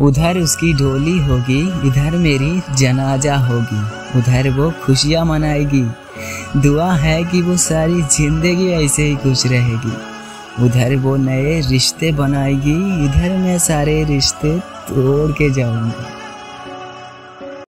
उधर उसकी डोली होगी, इधर मेरी जनाजा होगी, उधर वो खुशियाँ मनाएगी। दुआ है कि वो सारी ज़िंदगी ऐसे ही खुश रहेगी। उधर वो नए रिश्ते बनाएगी, इधर मैं सारे रिश्ते तोड़ के जाऊँगा।